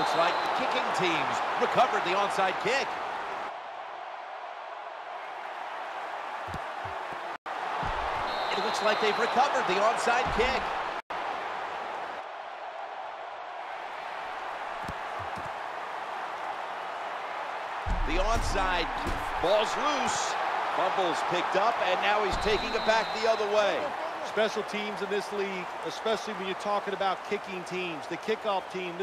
looks like the kicking teams recovered the onside kick. It looks like they've recovered the onside kick. The onside ball's loose. Fumbles picked up, and now he's taking it back the other way. Special teams in this league, especially when you're talking about kicking teams, the kickoff team,